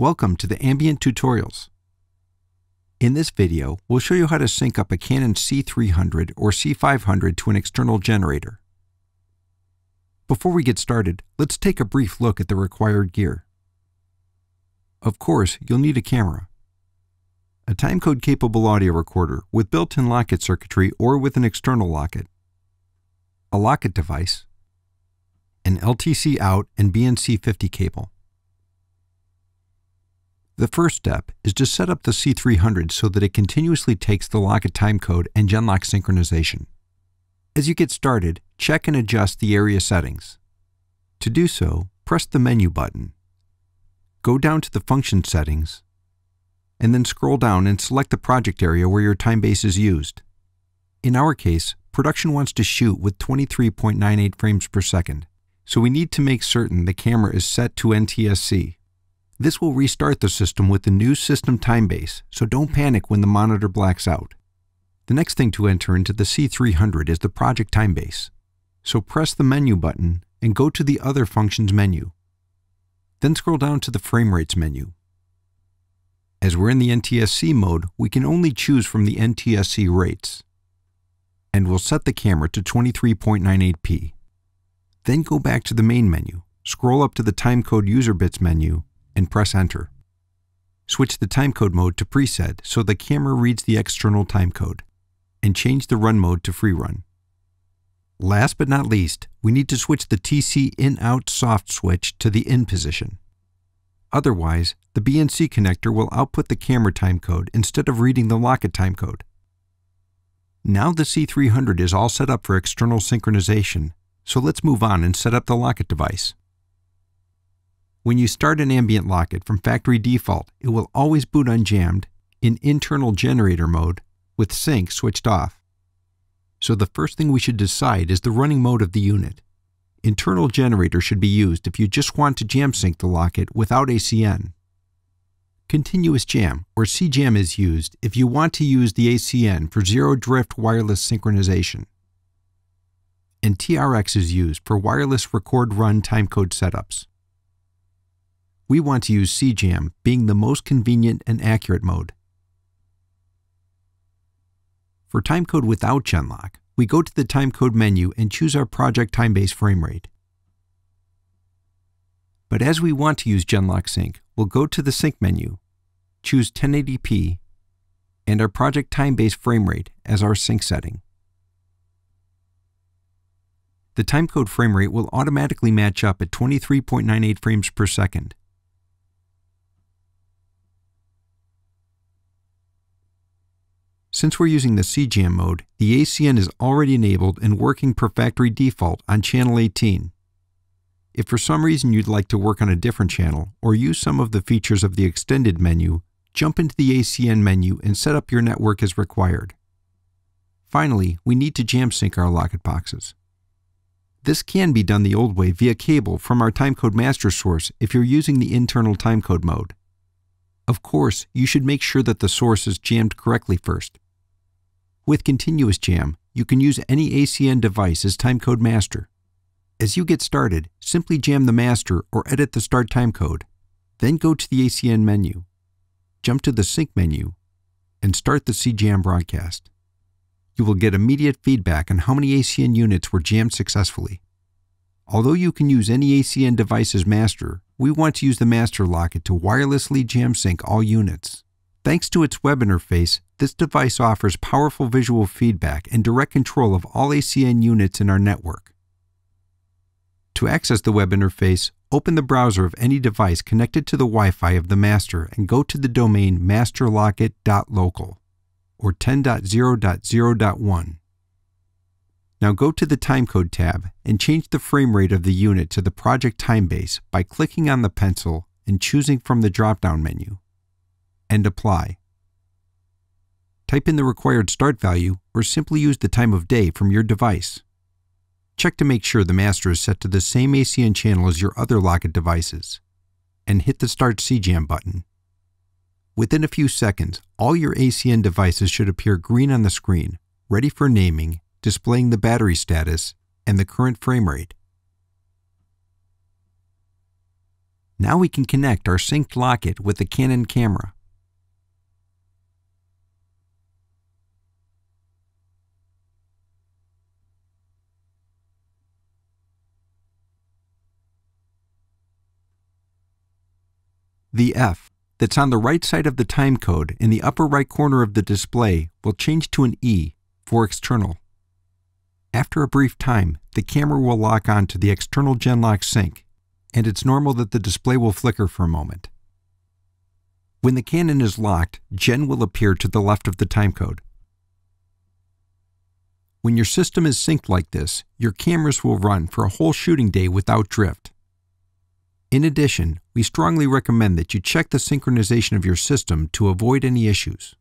Welcome to the Ambient Tutorials. In this video, we'll show you how to sync up a Canon C300 or C500 to an external generator. Before we get started, let's take a brief look at the required gear. Of course, you'll need a camera, a timecode capable audio recorder with built-in Lockit circuitry or with an external Lockit, a Lockit device, an LTC out and BNC50 cable. The first step is to set up the C300 so that it continuously takes the Lockit timecode and Genlock synchronization. As you get started, check and adjust the area settings. To do so, press the menu button. Go down to the function settings, and then scroll down and select the project area where your time base is used. In our case, production wants to shoot with 23.98 frames per second, so we need to make certain the camera is set to NTSC. This will restart the system with the new system time base, so don't panic when the monitor blacks out. The next thing to enter into the C300 is the project time base. So press the menu button and go to the Other Functions menu. Then scroll down to the Frame Rates menu. As we're in the NTSC mode, we can only choose from the NTSC rates. And we'll set the camera to 23.98p. Then go back to the main menu, scroll up to the timecode user bits menu, and press enter. Switch the timecode mode to preset so the camera reads the external timecode, and change the run mode to free run. Last but not least, we need to switch the TC in-out soft switch to the in position. Otherwise, the BNC connector will output the camera timecode instead of reading the Lockit timecode. Now the C300 is all set up for external synchronization, so let's move on and set up the Lockit device. When you start an ambient Lockit from factory default, it will always boot unjammed in internal generator mode with sync switched off. So the first thing we should decide is the running mode of the unit. Internal generator should be used if you just want to jam sync the Lockit without ACN. Continuous jam, or CJAM is used if you want to use the ACN for zero drift wireless synchronization. And TRX is used for wireless record run timecode setups we want to use CJAM, being the most convenient and accurate mode. For timecode without Genlock, we go to the timecode menu and choose our project time-base frame rate. But as we want to use Genlock Sync, we'll go to the Sync menu, choose 1080p, and our project time-base frame rate as our sync setting. The timecode frame rate will automatically match up at 23.98 frames per second. Since we're using the CJAM mode, the ACN is already enabled and working per factory default on channel 18. If for some reason you'd like to work on a different channel or use some of the features of the extended menu, jump into the ACN menu and set up your network as required. Finally, we need to jam sync our Lockit boxes. This can be done the old way via cable from our timecode master source if you're using the internal timecode mode. Of course, you should make sure that the source is jammed correctly first. With Continuous Jam, you can use any ACN device as timecode master. As you get started, simply jam the master or edit the start timecode. Then go to the ACN menu, jump to the Sync menu, and start the CJAM broadcast. You will get immediate feedback on how many ACN units were jammed successfully. Although you can use any ACN device as master, we want to use the master Lockit to wirelessly jam sync all units. Thanks to its web interface, this device offers powerful visual feedback and direct control of all ACN units in our network. To access the web interface, open the browser of any device connected to the Wi-Fi of the master and go to the domain masterlockit.local or 10.0.0.1. Now go to the Timecode tab and change the frame rate of the unit to the project time base by clicking on the pencil and choosing from the drop-down menu. And apply. Type in the required start value or simply use the time of day from your device. Check to make sure the master is set to the same ACN channel as your other Lockit devices. And hit the Start CJAM button. Within a few seconds, all your ACN devices should appear green on the screen, ready for naming displaying the battery status and the current frame rate. Now we can connect our synced Lockit with the Canon camera. The F that's on the right side of the timecode in the upper right corner of the display will change to an E for external. After a brief time, the camera will lock on to the external Genlock sync, and it's normal that the display will flicker for a moment. When the Canon is locked, Gen will appear to the left of the timecode. When your system is synced like this, your cameras will run for a whole shooting day without drift. In addition, we strongly recommend that you check the synchronization of your system to avoid any issues.